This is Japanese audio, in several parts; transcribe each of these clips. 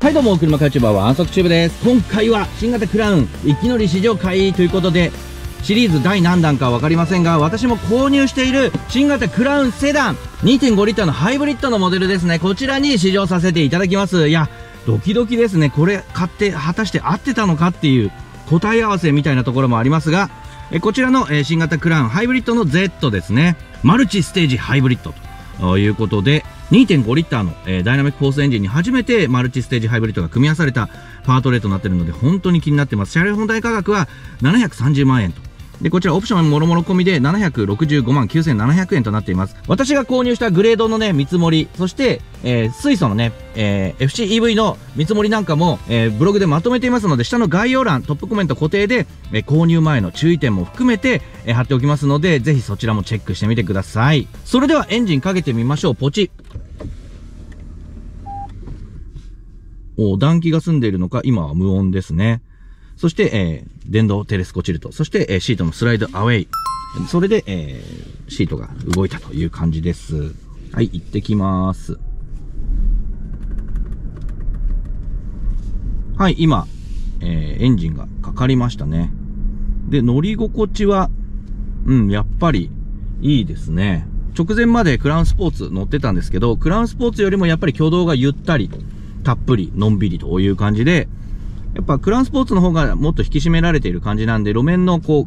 はいどうも、車買いチューバー、ワンソクチューブです。今回は新型クラウン、いきなり試乗会ということで、シリーズ第何弾かわかりませんが、私も購入している新型クラウンセダン、2.5リッターのハイブリッドのモデルですね。こちらに試乗させていただきます。いや、ドキドキですね。これ買って果たして合ってたのかっていう答え合わせみたいなところもありますが、えこちらの、え新型クラウンハイブリッドの Z ですね。マルチステージハイブリッドということで、2.5リッターの、えー、ダイナミックフォースエンジンに初めてマルチステージハイブリッドが組み合わされたパートレートになっているので本当に気になってます。車両本体価格は730万円とで、こちらオプションもろもろ込みで765万9700円となっています。私が購入したグレードのね、見積もり、そして、えー、水素のね、えー、FCEV の見積もりなんかも、えー、ブログでまとめていますので、下の概要欄、トップコメント固定で、えー、購入前の注意点も含めて、えー、貼っておきますので、ぜひそちらもチェックしてみてください。それではエンジンかけてみましょう。ポチ。お、暖気が済んでいるのか、今は無音ですね。そして、えー、電動テレスコチルト。そして、えー、シートのスライドアウェイ。それで、えー、シートが動いたという感じです。はい、行ってきます。はい、今、えー、エンジンがかかりましたね。で、乗り心地は、うん、やっぱりいいですね。直前までクラウンスポーツ乗ってたんですけど、クラウンスポーツよりもやっぱり挙動がゆったり、たっぷり、のんびりという感じで、やっぱクラウンスポーツの方がもっと引き締められている感じなんで、路面のこう、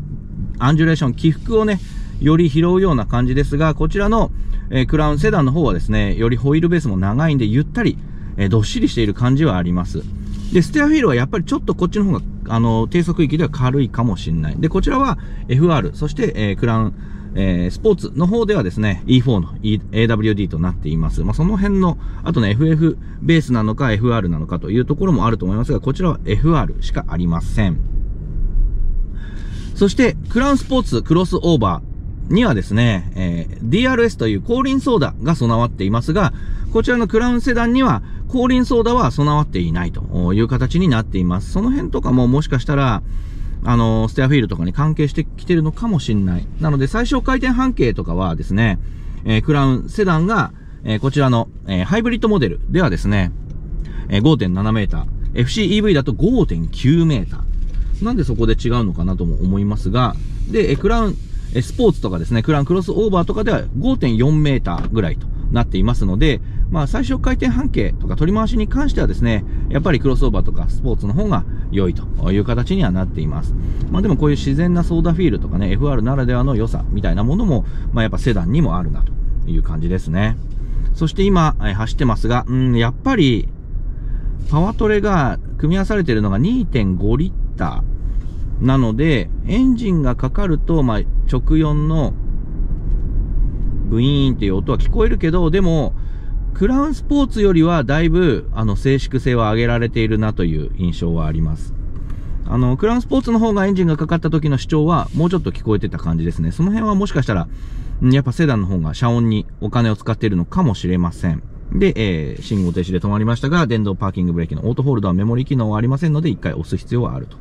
アンジュレーション、起伏をね、より拾うような感じですが、こちらの、えー、クラウンセダンの方はですね、よりホイールベースも長いんで、ゆったり、えー、どっしりしている感じはあります。で、ステアフィールはやっぱりちょっとこっちの方が、あの、低速域では軽いかもしれない。で、こちらは FR、そして、えー、クラウン、えー、スポーツの方ではですね、E4 の、e、AWD となっています。まあ、その辺の、あとね、FF ベースなのか FR なのかというところもあると思いますが、こちらは FR しかありません。そして、クラウンスポーツクロスオーバーにはですね、えー、DRS という後輪ソーダが備わっていますが、こちらのクラウンセダンには後輪ソーダは備わっていないという形になっています。その辺とかももしかしたら、あの、ステアフィールとかに関係してきてるのかもしんない。なので、最小回転半径とかはですね、えー、クラウンセダンが、えー、こちらの、えー、ハイブリッドモデルではですね、えー、5.7メーター、FCEV だと5.9メーター。なんでそこで違うのかなとも思いますが、で、えクラウン、えスポーツとかですね、クラウンクロスオーバーとかでは5.4メーターぐらいとなっていますので、まあ、最小回転半径とか取り回しに関してはですね、やっぱりクロスオーバーとかスポーツの方が良いという形にはなっています。まあ、でもこういう自然なソーダフィールとかね、FR ならではの良さみたいなものも、まあ、やっぱセダンにもあるなという感じですね。そして今、え走ってますが、うん、やっぱり、パワトレが組み合わされているのが2.5リッター。なので、エンジンがかかると、まあ、直4のブイーンっていう音は聞こえるけど、でも、クラウンスポーツよりはだいぶ、あの、静粛性は上げられているなという印象はあります。あの、クラウンスポーツの方がエンジンがかかった時の主張はもうちょっと聞こえてた感じですね。その辺はもしかしたら、やっぱセダンの方が遮音にお金を使っているのかもしれません。で、えー、信号停止で止まりましたが、電動パーキングブレーキのオートホールドはメモリ機能はありませんので、一回押す必要はあると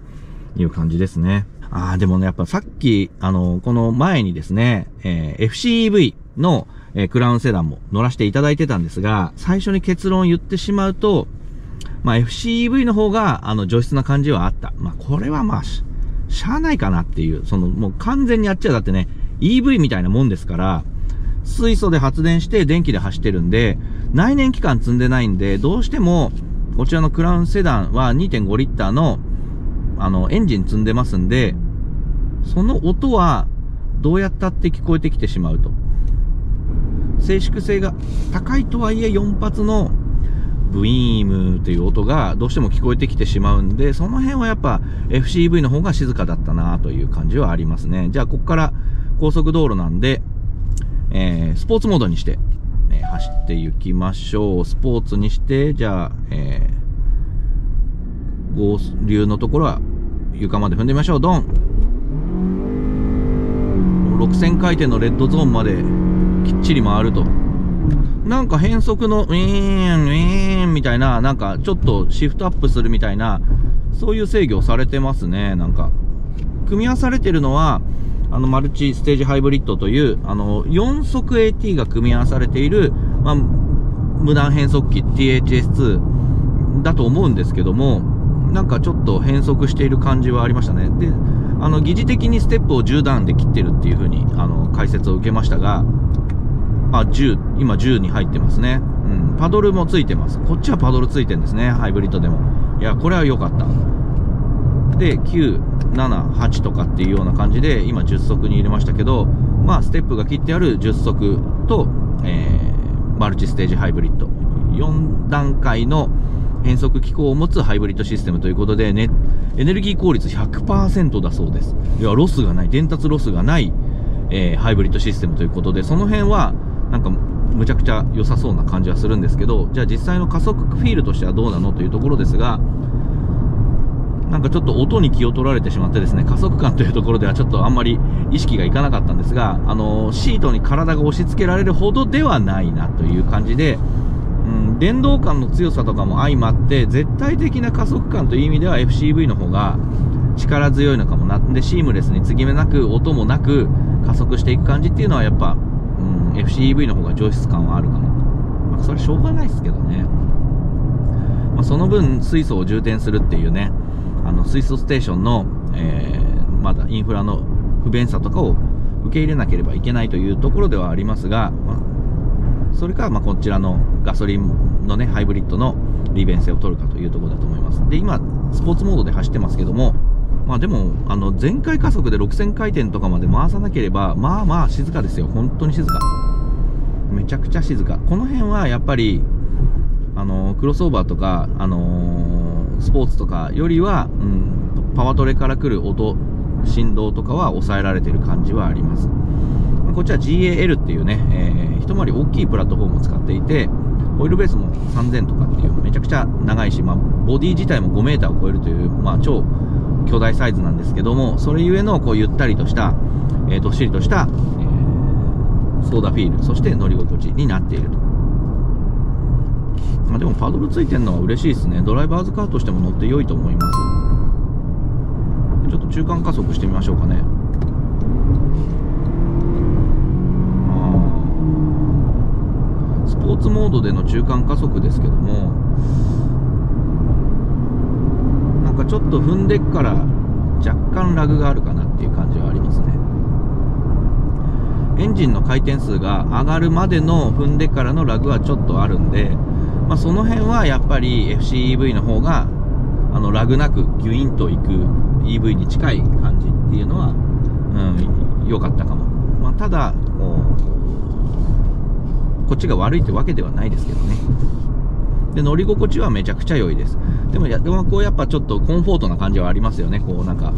いう感じですね。ああ、でもね、やっぱさっき、あの、この前にですね、えー、FCEV の、えー、クラウンセダンも乗らせていただいてたんですが、最初に結論を言ってしまうと、まあ、FCEV の方が、あの、上質な感じはあった。まあ、これはまあ、しゃあないかなっていう、その、もう完全にやっちゃだってね、EV みたいなもんですから、水素で発電して電気で走ってるんで、内燃機関積んでないんで、どうしても、こちらのクラウンセダンは2.5リッターのあの、エンジン積んでますんで、その音はどうやったって聞こえてきてしまうと。静粛性が高いとはいえ4発のブイームという音がどうしても聞こえてきてしまうんで、その辺はやっぱ FCV の方が静かだったなという感じはありますね。じゃあここから高速道路なんで、えー、スポーツモードにして、えー、走っていきましょう。スポーツにして、じゃあ、えー、合流のところは床まで踏んでみましょうドン6000回転のレッドゾーンまできっちり回るとなんか変速のウィーンウィーンみたいななんかちょっとシフトアップするみたいなそういう制御されてますねなんか組み合わされてるのはあのマルチステージハイブリッドというあの4速 AT が組み合わされている、まあ、無断変速機 THS2 だと思うんですけども、なんかちょっと変則している感じはありましたね。で、あの、疑似的にステップを10段で切ってるっていう風に、あの、解説を受けましたが、あ、10、今10に入ってますね。うん、パドルもついてます。こっちはパドルついてるんですね、ハイブリッドでも。いや、これは良かった。で、9、7、8とかっていうような感じで、今10速に入れましたけど、まあ、ステップが切ってある10速と、えー、マルチステージハイブリッド。4段階の変速機構を持つハイブリッドシステムということで、ね、エネルギー効率100%だそうです。いや、ロスがない、伝達ロスがない、えー、ハイブリッドシステムということで、その辺は、なんか、むちゃくちゃ良さそうな感じはするんですけど、じゃあ実際の加速フィールとしてはどうなのというところですが、なんかちょっと音に気を取られてしまってですね、加速感というところではちょっとあんまり意識がいかなかったんですが、あの、シートに体が押し付けられるほどではないなという感じで、うん、電動感の強さとかも相まって、絶対的な加速感という意味では FCV の方が力強いのかもな。で、シームレスに継ぎ目なく、音もなく加速していく感じっていうのはやっぱ、FCEV の方が上質感はあるかも。まあ、それはしょうがないですけどね。まあ、その分、水素を充填するっていうね、あの、水素ステーションの、えー、まだインフラの不便さとかを受け入れなければいけないというところではありますが、まあそれか、ま、こちらのガソリンのね、ハイブリッドの利便性を取るかというところだと思います。で、今、スポーツモードで走ってますけども、まあでも、あの、全開加速で6000回転とかまで回さなければ、まあまあ静かですよ。本当に静か。めちゃくちゃ静か。この辺はやっぱり、あの、クロスオーバーとか、あのー、スポーツとかよりは、うん、パワトレから来る音、振動とかは抑えられてる感じはあります。こっちは GAL っていうね、えー、一回り大きいプラットフォームを使っていて、オイルベースも3000とかっていうめちゃくちゃ長いし、まあ、ボディ自体も5メーターを超えるという、まあ、超巨大サイズなんですけども、それゆえのこうゆったりとした、えー、どっしりとした、えー、ソーダフィール、そして乗り心地になっていると。まあ、でもパドルついてるのは嬉しいですね。ドライバーズカーとしても乗って良いと思います。ちょっと中間加速してみましょうかね。スポーツモードでの中間加速ですけども、ちょっと踏んでっから若干ラグがあるかなっていう感じはありますね。エンジンの回転数が上がるまでの踏んでからのラグはちょっとあるんで、まあ、その辺はやっぱり FCEV の方があのラグなくギュインといく EV に近い感じっていうのは良、うん、かったかも。まあ、ただこう、こっちが悪いってわけではないですけどね。で、乗り心地はめちゃくちゃ良いです。でも、や、でもこうやっぱちょっとコンフォートな感じはありますよね。こうなんか、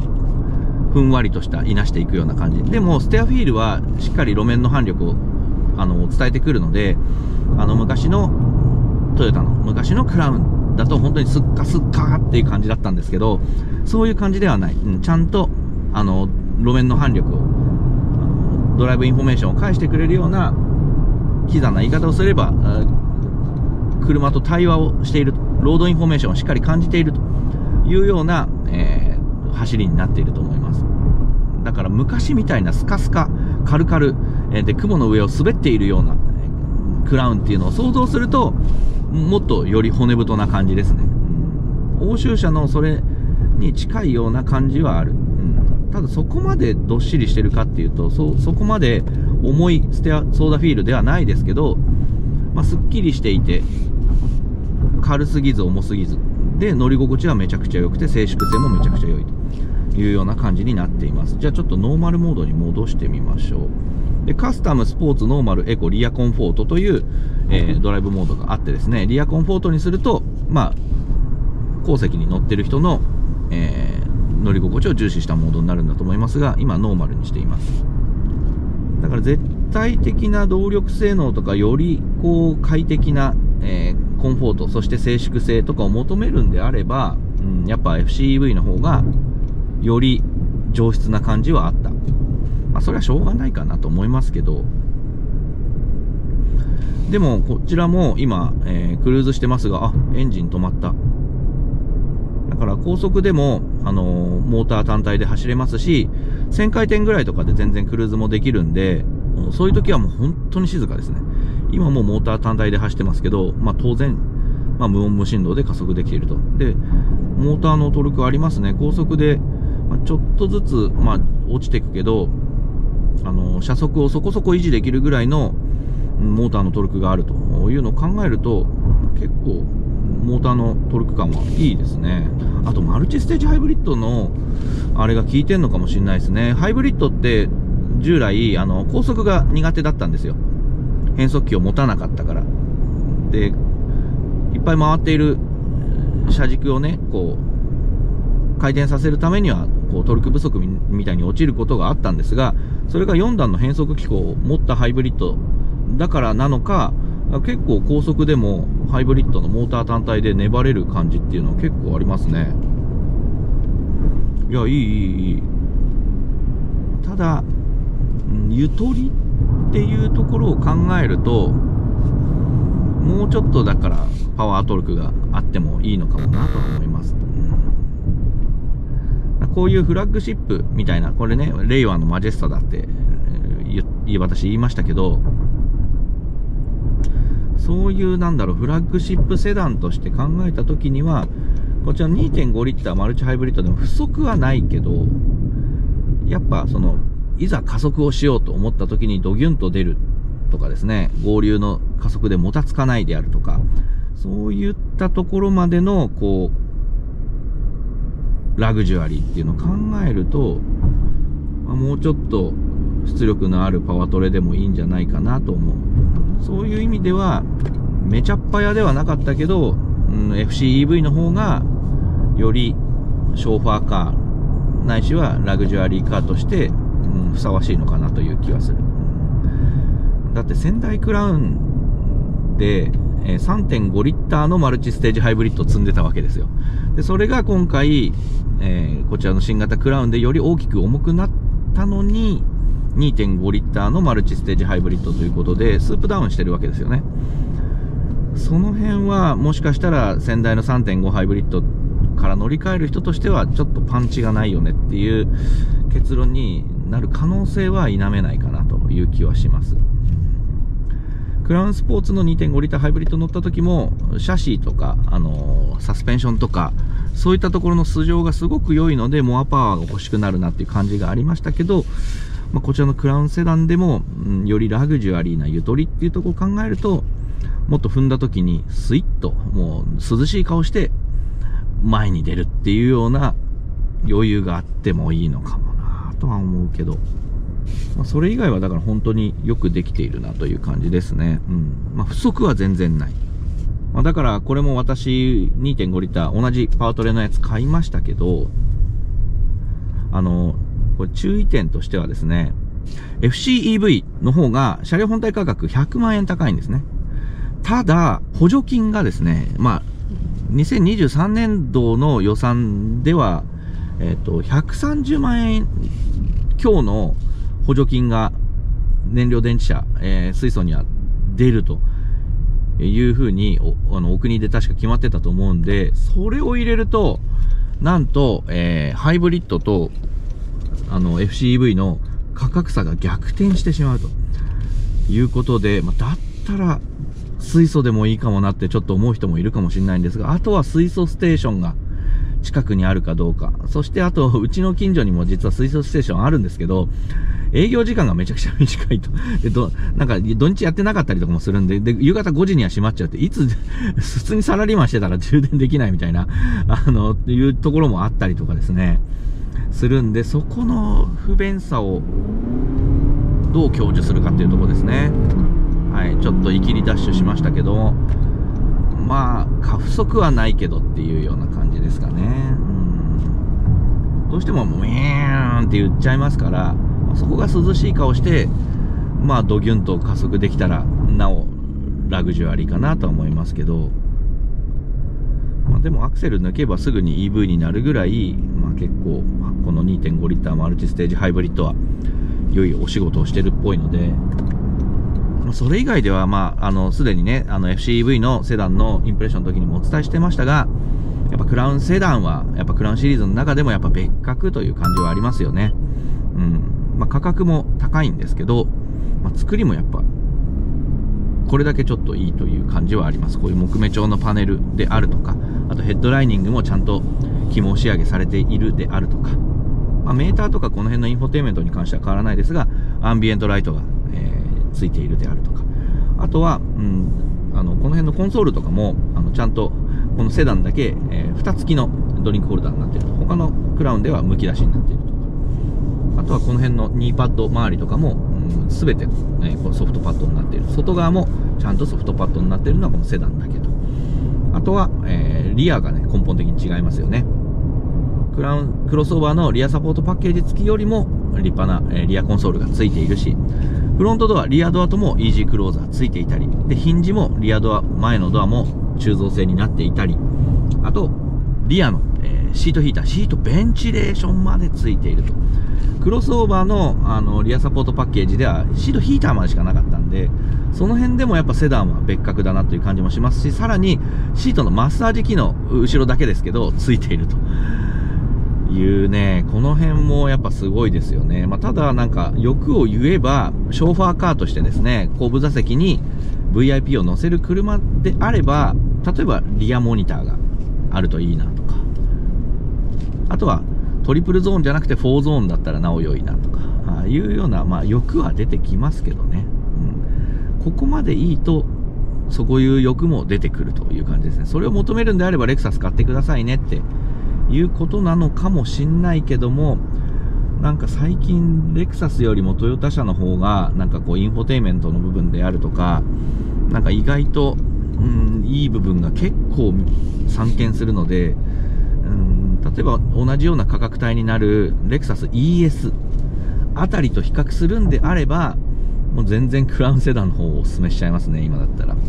ふんわりとしたいなしていくような感じ。でも、ステアフィールはしっかり路面の反力を、あの、伝えてくるので、あの、昔の、トヨタの昔のクラウンだと本当にスッカスッカーっていう感じだったんですけど、そういう感じではない。うん、ちゃんと、あの、路面の反力を、ドライブインフォメーションを返してくれるような、キザな言い方をすれば、車と対話をしていると、ロードインフォメーションをしっかり感じているというような、えー、走りになっていると思います。だから昔みたいなスカスカ、カルカル、えー、で、雲の上を滑っているような、クラウンっていうのを想像すると、もっとより骨太な感じですね。うん、欧州車のそれに近いような感じはある。ただそこまでどっしりしてるかっていうと、そ、そこまで重いステア、操舵フィールではないですけど、まあ、すっきりしていて、軽すぎず重すぎず。で、乗り心地はめちゃくちゃ良くて、静粛性もめちゃくちゃ良いというような感じになっています。じゃあちょっとノーマルモードに戻してみましょう。で、カスタム、スポーツ、ノーマル、エコ、リアコンフォートという、えー、ドライブモードがあってですね、リアコンフォートにすると、まあ、後席に乗ってる人の、えー、乗り心地を重視したモードになるんだと思いますが、今、ノーマルにしています。だから絶対的な動力性能とか、よりこう快適な、えー、コンフォート、そして静粛性とかを求めるんであれば、うん、やっぱ FCEV の方が、より上質な感じはあった。まあ、それはしょうがないかなと思いますけど、でも、こちらも今、えー、クルーズしてますが、あ、エンジン止まった。だから高速でも、あのー、モーター単体で走れますし、1000回転ぐらいとかで全然クルーズもできるんで、そういう時はもう本当に静かですね。今もモーター単体で走ってますけど、まあ当然、まあ、無音無振動で加速できていると。で、モーターのトルクありますね。高速で、ま、ちょっとずつ、ま、落ちていくけど、あの、車速をそこそこ維持できるぐらいのモーターのトルクがあるというのを考えると、結構、モーターのトルク感はいいですね。あと、マルチステージハイブリッドの、あれが効いてんのかもしれないですね。ハイブリッドって、従来、あの、高速が苦手だったんですよ。変速機を持たなかったから。で、いっぱい回っている車軸をね、こう、回転させるためには、こう、トルク不足みたいに落ちることがあったんですが、それが4段の変速機構を持ったハイブリッドだからなのか、結構高速でもハイブリッドのモーター単体で粘れる感じっていうのは結構ありますね。いや、いい、いい、いい。ただ、ゆとりっっていうところを考えると、もうちょっとだからパワートルクがあってもいいのかもなとは思います。こういうフラッグシップみたいな、これね、令和のマジェスタだって、私言いましたけど、そういうなんだろう、フラッグシップセダンとして考えたときには、こちら2.5リッターマルチハイブリッドでも不足はないけど、やっぱその、いざ加速をしようと思った時にドギュンと出るとかですね、合流の加速でもたつかないであるとか、そういったところまでの、こう、ラグジュアリーっていうのを考えると、まあ、もうちょっと出力のあるパワトレでもいいんじゃないかなと思う。そういう意味では、めちゃっぱやではなかったけど、うん、FCEV の方が、よりショーファーカー、ないしはラグジュアリーカーとして、うん、ふさわしいのかなという気はする。だって仙台クラウンで、え3.5リッターのマルチステージハイブリッドを積んでたわけですよ。で、それが今回、えー、こちらの新型クラウンでより大きく重くなったのに、2.5リッターのマルチステージハイブリッドということで、スープダウンしてるわけですよね。その辺は、もしかしたら先代の3.5ハイブリッドから乗り換える人としては、ちょっとパンチがないよねっていう結論になる可能性は否めないかなという気はします。クラウンスポーツの2.5リッターハイブリッド乗った時も、シャシーとか、あのー、サスペンションとか、そういったところの素性がすごく良いので、モアパワーが欲しくなるなっていう感じがありましたけど、まあ、こちらのクラウンセダンでも、うん、よりラグジュアリーなゆとりっていうところを考えると、もっと踏んだ時にスイッと、もう涼しい顔して前に出るっていうような余裕があってもいいのかもとは思うけど。まあ、それ以外はだから本当によくできているなという感じですね。うん。まあ、不足は全然ない。まあ、だからこれも私2.5リッター同じパワートレのやつ買いましたけど、あの、これ注意点としてはですね、FCEV の方が車両本体価格100万円高いんですね。ただ、補助金がですね、まあ、2023年度の予算では、えっ、ー、と、130万円強の補助金が燃料電池車、えー、水素には出るというふうに、お、あの、お国で確か決まってたと思うんで、それを入れると、なんと、えー、ハイブリッドと、あの、FCEV の価格差が逆転してしまうということで、まあ、だったら、水素でもいいかもなってちょっと思う人もいるかもしれないんですが、あとは水素ステーションが近くにあるかどうか。そしてあと、うちの近所にも実は水素ステーションあるんですけど、営業時間がめちゃくちゃ短いと。で、ど、なんか、土日やってなかったりとかもするんで、で、夕方5時には閉まっちゃって、いつ、普通にサラリーマンしてたら充電できないみたいな、あの、いうところもあったりとかですね、するんで、そこの不便さを、どう享受するかっていうところですね。はい、ちょっといきりダッシュしましたけども、まあ、過不足はないけどっていうような感じですかね。うん。どうしても、ウィーンって言っちゃいますから、そこが涼しい顔して、まあ、ドギュンと加速できたら、なお、ラグジュアリーかなとは思いますけど、まあ、でもアクセル抜けばすぐに EV になるぐらい、まあ、結構、この2.5リッターマルチステージハイブリッドは、良いお仕事をしてるっぽいので、まあ、それ以外では、まあ、あの、すでにね、あの FCEV のセダンのインプレッションの時にもお伝えしてましたが、やっぱクラウンセダンは、やっぱクラウンシリーズの中でもやっぱ別格という感じはありますよね。うん。まあ、価格も高いんですけど、まあ、作りもやっぱ、これだけちょっといいという感じはありますこういう木目調のパネルであるとかあとヘッドライニングもちゃんと肝仕上げされているであるとか、まあ、メーターとかこの辺のインフォテイメントに関しては変わらないですがアンビエントライトが、ついているであるとか。あとは、うん、あのこの辺のコンソールとかもあのちゃんとこのセダンだけ、えー、蓋付きのドリンクホルダーになっていると。他のクラウンではむき出しになっているとか。あとはこの辺のニーパッド周りとかも、うん、全て、えこのソフトパッドになっている。外側もちゃんとソフトパッドになっているのはこのセダンだけと。あとは、えー、リアがね根本的に違いますよね。クラウンクロスオーバーのリアサポートパッケージ付きよりも立派な、え、リアコンソールが付いているしフロントドア、リアドアともイージークローザー付いていたりでヒンジもリアドア前のドアも鋳造製になっていたりあとリアの、えー、シートヒーターシートベンチレーションまで付いているとクロスオーバーのあのリアサポートパッケージではシートヒーターまでしかなかったんで、その辺でもやっぱセダンは別格だなという感じもしますし、さらにシートのマッサージ機能、後ろだけですけど、ついていると。いうね、この辺もやっぱすごいですよね。まあ、ただなんか欲を言えば、ショーファーカーとしてですね、後部座席に VIP を乗せる車であれば、例えばリアモニターがあるといいなとか、あとはトリプルゾーンじゃなくて4ゾーンだったらなお良いなとか、ああいうような、まあ、欲は出てきますけどね。うん。ここまでいいと、そういう欲も出てくるという感じですね。それを求めるんであれば、レクサス買ってくださいねっていうことなのかもしんないけども、なんか最近、レクサスよりもトヨタ車の方が、なんかこう、インフォテイメントの部分であるとか、なんか意外と、うん、いい部分が結構散見するので、うん例えば同じような価格帯になるレクサス ES あたりと比較するんであれば、もう全然クラウンセダンの方をお勧めしちゃいますね、今だったら。うん、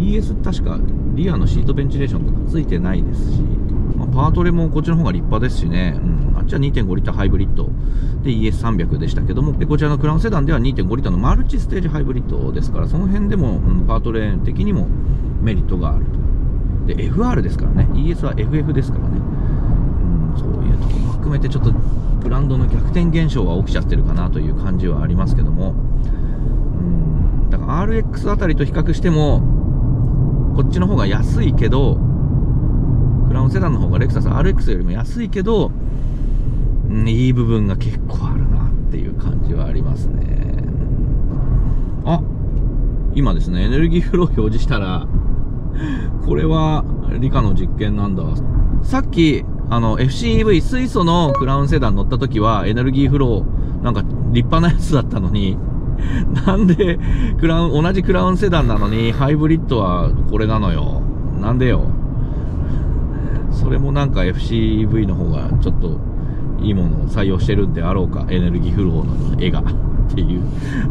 ES 確かリアのシートベンチレーションとかついてないですし、まあ、パートレもこっちの方が立派ですしね、うん、あっちは2.5リッターハイブリッド。で ES300 でしたけども、でこちらのクラウンセダンでは2.5リッターのマルチステージハイブリッドですから、その辺でも、うん、パートレーン的にもメリットがあると。で FR ですからね。ES は FF ですからね。うんそういうところも含めてちょっとブランドの逆転現象が起きちゃってるかなという感じはありますけども。うん。だから RX あたりと比較してもこっちの方が安いけどクラウンセダンの方がレクサス RX よりも安いけど、うん、いい部分が結構あるなっていう感じはありますねあ今ですねエネルギーフロー表示したらこれは理科の実験なんだ。さっき、あの、FCEV 水素のクラウンセダン乗った時はエネルギーフロー、なんか立派なやつだったのに、なんで、クラウン、同じクラウンセダンなのに、ハイブリッドはこれなのよ。なんでよ。それもなんか FCV の方がちょっといいものを採用してるんであろうか。エネルギーフローの絵が。っていう、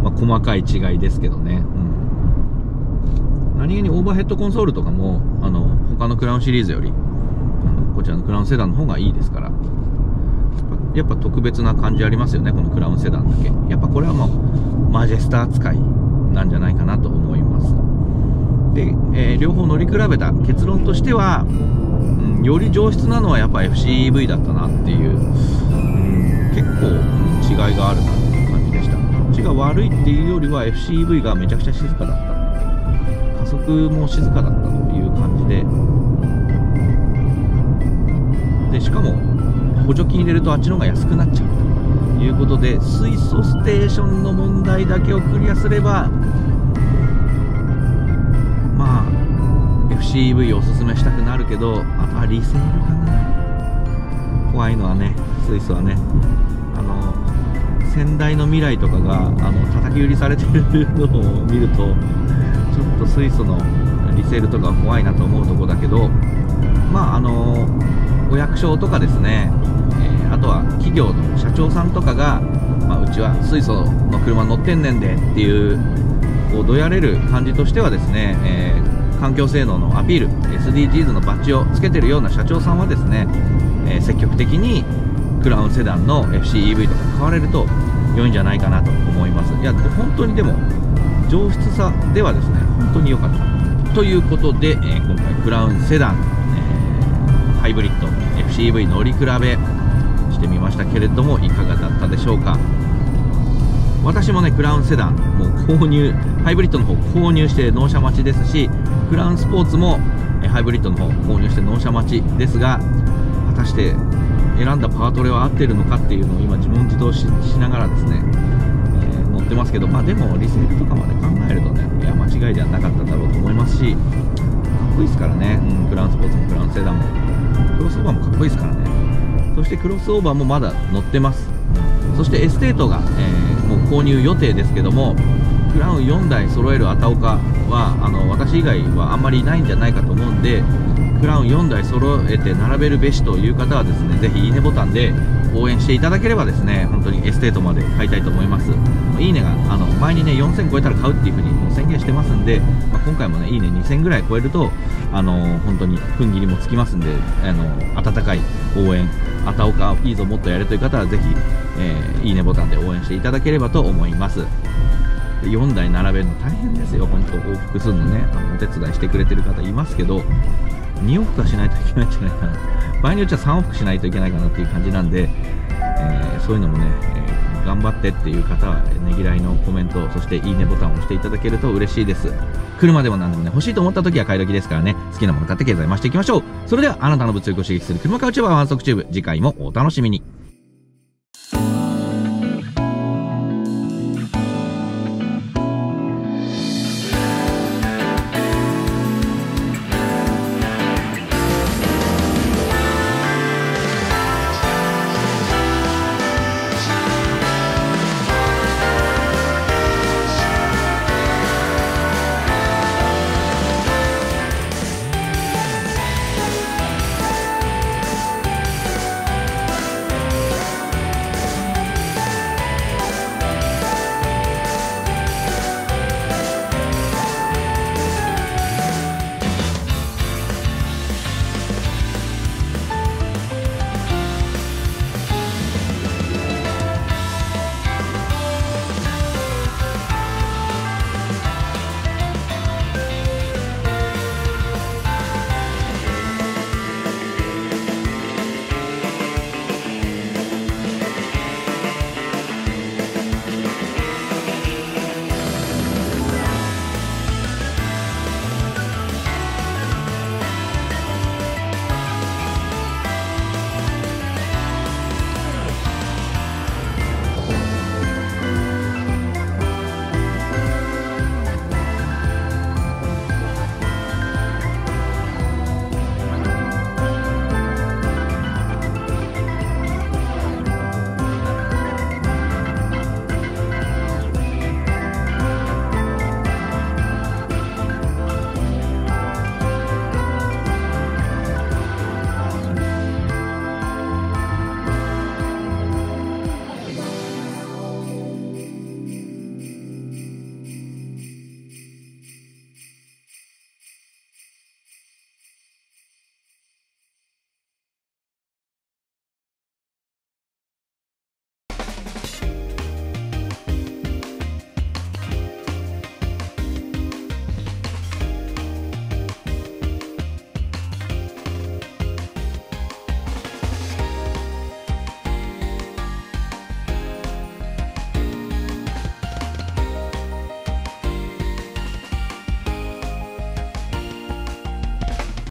まあ、細かい違いですけどね。うん何気にオーバーヘッドコンソールとかも、あの、他のクラウンシリーズより、あのこちらのクラウンセダンの方がいいですから、やっぱ特別な感じありますよね、このクラウンセダンだけ。やっぱこれはもう、マジェスター扱いなんじゃないかなと思います。で、えー、両方乗り比べた結論としては、うん、より上質なのはやっぱ FCEV だったなっていう、うん、結構違いがあるなっていう感じでした。こっちが悪いっていうよりは FCEV がめちゃくちゃ静かだった加。速も静かだったという感じででしかも補助金入れるとあっちの方が安くなっちゃうということで水素ステーションの問題だけをクリアすればまあ FCV おすすめしたくなるけどあとはリセールかな。怖いのはね水素はね。あの先代の未来とかがあの叩き売りされてるのを見るとちょっと水素のリセールとか怖いなと思うとこだけどまああのお役所とかですね、あとは企業の社長さんとかが、まあ、うちは水素の車乗ってんねんでっていうこうどやれる感じとしてはですね、えー、環境性能のアピール SDGs のバッジをつけてるような社長さんはですね、えー、積極的にクラウンセダンの FCEV とか買われると良いんじゃないかなと思います。いや本当にでも上質さではですね本当に良かった。ということで、えー、今回クラウンセダン、え、ハイブリッド FCEV 乗り比べましたけれどもいかがだったでしょうか私もね、クラウンセダン、もう購入、ハイブリッドの方購入して納車待ちですし、クラウンスポーツも、えハイブリッドの方購入して納車待ちですが、果たして選んだパワートレは合ってるのかっていうのを今自問自答しながらですね、えー、乗ってますけど、まあでもリセールとかまで考えるとね、いや、間違いではなかっただろうと思いますし、かっこいいですからね、うん、クラウンスポーツもクラウンセダンも、クロスオーバーもかっこいいですからね。そしてクロスオーバーもまだ乗ってます。そしてエステートが、えー、もう購入予定ですけども、クラウン4台揃えるアタオカはあの私以外はあんまりいないんじゃないかと思うんでクラウン4台揃えて並べるべしという方はですねぜひいいねボタンで応援していただければですね本当にエステートまで買いたいと思いますいいねがあの前にね4000超えたら買うっていう風にもう宣言してますんで、まあ、今回もねいいね2000ぐらい超えるとあの本当に踏ん切りもつきますんであの温かい応援あたおかいいぞもっとやれという方はぜひ、えー、いいねボタンで応援していただければと思います。4台並べるの大変ですよ、本当往復するのね、あのお手伝いしてくれてる方いますけど、2往復はしないといけないんじゃないかな、場合によっちゃ3往復しないといけないかなっていう感じなんで、えー、そういうのもね、えー、頑張ってっていう方は、ねぎらいのコメント、そしていいねボタンを押していただけると嬉しいです。車でも何でもね、欲しいと思った時は買い時ですからね、好きなもの買って経済増していきましょう。それでは、あなたの物欲を刺激する車買うチューバーワン速チューブ、次回もお楽しみに。